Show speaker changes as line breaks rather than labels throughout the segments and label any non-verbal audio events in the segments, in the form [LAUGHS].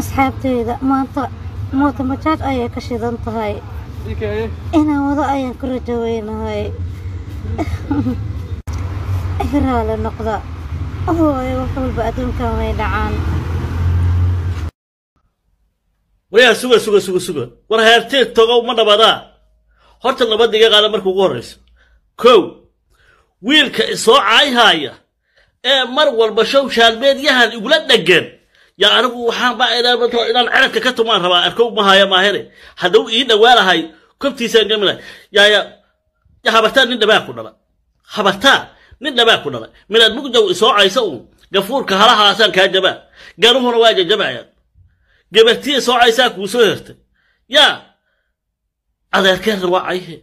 asxaabteyda maanta mooto majaaj ayay ka shidan tahay. Inaan wado ayaan ku rajaweynahay iga [LAUGHS] raali noqda hooyo wax walba adduunkan way dhacaan.
Wayaa suga suga suga suga. War heerteed togow ma dhabadaa horta nabadda iga qaada marka ugu horraysa kow wiilka isoo caayhaaya ee mar walba show shaalmeedyahan igula dheggan yaa anigu waxaan baa ilaabato inaan ceradka ka tumaan rabaa arkow mahaya maahene haddau ii dhawaalahay kobtiisaan gamilahay yaaya ya habartaa nin dhabaa ku dhala. Habartaa nin dhabaa ku dhala. Minaad mugdow isoo caysa uun. Gafuurka halahaasaan kaa jabaa. Ganuhuna waa jajabayaan gabartiya soo caysaa kuu soo hertay yaa adeerkeerna waa cayhe.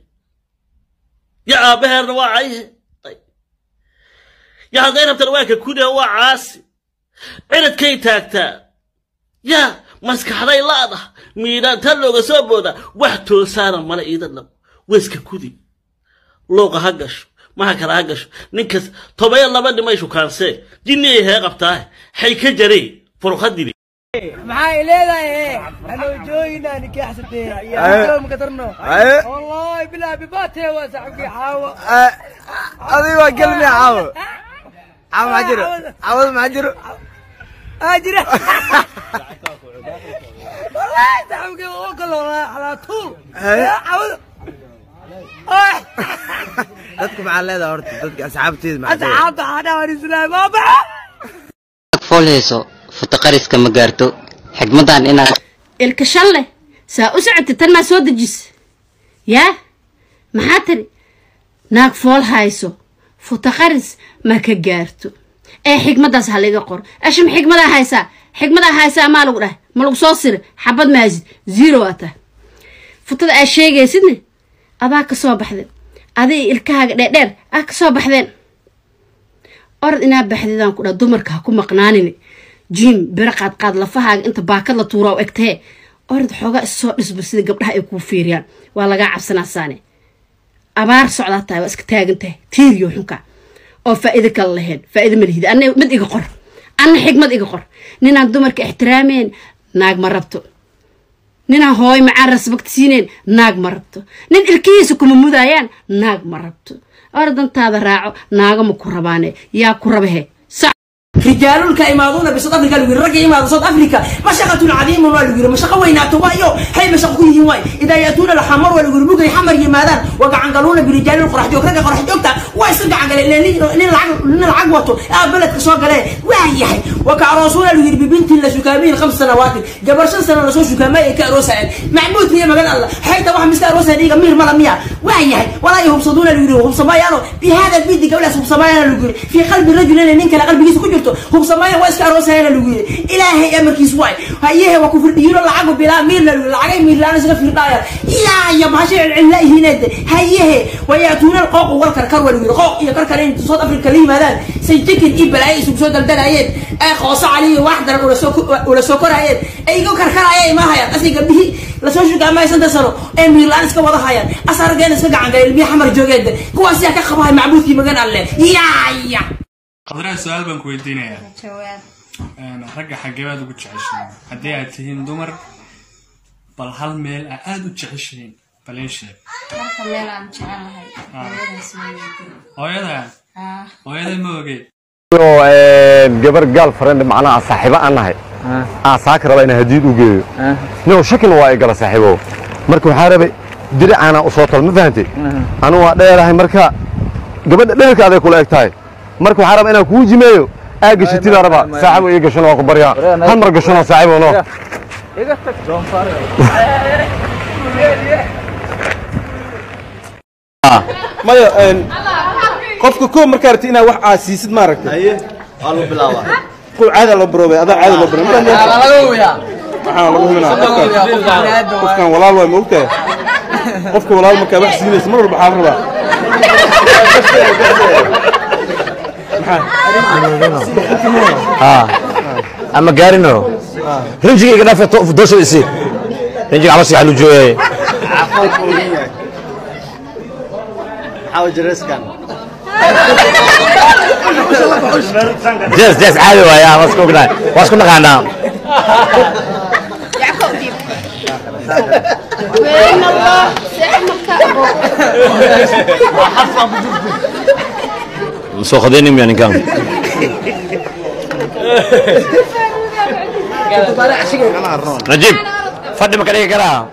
Ya aabbaheerna waa cayhe. Ya hadday rabtana waa ka kudaa waa caasi ciradkay taagtaa yaa maskaxday la'da miidhaantan looga soo booda. Wax toosaana male iidan dhab weyska kudi. Looqa ha gasho. Maha kale ha gasho. Ninkas tobayo laba dhimay shukaansee jinniyay hee qabtaa xay ka jaree furuqadili
maxay leedahay? Anoo jooginaa nikaaxsatee iyo ka darno wallahi bilaa bibaatee waa
gelmi caawo caawo maxaa jiro. Caawada maxaa jiro [LAUGHS] dadku maxaa leedahay horta? Dadka asxaabteeda
baxa
foolhayso futaqariska ma gaarto. Xigmadan inaad
ilka shalle saa u socotay tan maa soo dejis? Yaa? Maxaa tiri naag fool hayso. Futaqaris ma ka gaarto ee xigmaddaas ha liga qor. Asham xigmadaa haysaa xigmadaa haysaa maa lagu dhahay. Ma lagu soo sira xabad ma haysid. Zero aa tahay futada aa sheegaysidne adaa ka soo baxday adiga ilkahaaga dheerdheer aa ka soo baxdeen. Orad inaa baxdidaan ku dhaha dumarka ha ku maqnaanini. Jim biro qaadqaad lafahaaga inta baakad la tuuraa u egtahee orad xoogaa issoo dhisba sida gabdhaha ay kuu fiiriyaan. Waa lagaa cabsanaa saane abaar socdaa tahay waa iska taagan tahay tiiriyo xunka oo faa'iido kale lahayn faa'iido ma lihid anna mid iga qor anna xigmad iga qor ninaan dumarka ixtiraameen naag ma rabto ninaan hooy macaan rasbagta siineen naag ma rabto nin ilkihiisa kuma mudaayaan naag ma rabto ordantaada raaco naaga ma ku rabaane yaa ku rabahe
رجال كيمادون بسود افريكا لو رجع يماد بسود افريكا مشقة عظيمة ولا يقول مشقة وين وايو هي مشقة كل واي اذا ياتون الحمر ولا يقول بوكي حمر يمادان وقع قالونا برجال القرح جوك رجع قرح جوكتا ويصدق على لين العقوته بلد كسوق عليه وياهي وكرسول اللي ببنت اللي شكامين خمس سنوات قبل شن سنة رسول شكامي كروسة معبود هي مجال الله حتى واحد مثل روسة دي جميل مرة مية وياهي ولا يهم صدونا اللي هم صبايانو بهذا البيت قبل هم صبايانو اللي في قلب الرجل اللي نينك قلب جيسو كجرته هم صبايا واسك روسة هنا اللي إلهي أمر كيسواي هيها وكفر ديون العقو بلا ميل العقين ميل لا نسلف في الداير يا يا بحشي العلاء هنا هيها ويأتون القوق والكركر والويرو qooq iyo karkar in south africa la yimaadaan. Say jikin iyo balaayo isugu soo daldalayeen ee qooso caliyo wax daran ula soo koraayeen ay iga karkaraya imahayaan asay gabdhihii la soo shugaamaya santa sano ee miir laan iska wada hayaan. Asargeena iska gacan galay ilmiya xamar joogeed. Kuwaas yaa ka qabahay macbuudkii magan alle. Yaaya
qadraa su'aal baan ku weydiinayaa. Ragga xaggee baad ugu jeceshihiin haddii aad tihiin dumar bal hal meel aa aada u jeceshihiin bal ii sheeg hooyada hooyada ma ogeed
gabar gaal friend macnaha saaxiibo aan nahay aan saaka raba inaan hadiid u geeyo nio shakina waa ay gala saaxiibo marka waxaa rabay diricaana u soo tal ma fahantay anu waa dheerahay marka gabadha dheerka aday kula eg tahay marka waxaa raba inaan kuu jimeeyo aa gashatidaa raba saaxiibo ii gashano waa ku baryaa hal mar gashano saaxiibo no [LAUGHS]
maya qofka koo markaa rabti inaad wax caasiisid maaragta caada loo baroobay adaa caada loo baroobay maxaa lagu huminaa qofkan qofkan walaal waay ma ogtahay? Qofka walaal markaa wax siinaysa mar walba waxaa la rabaa
ama gaarino. Rinjiga iga dhaafay doosha isi rinjiga calosha xalu joogaye
حاوج
الرسكن جز جز عادي ويا واسكو كنا واسكو يعقوب ديب
وين الله سعد
مكة حفظ سو خديني من يعني كان. نجيب. فدي مكاني إيه، كرا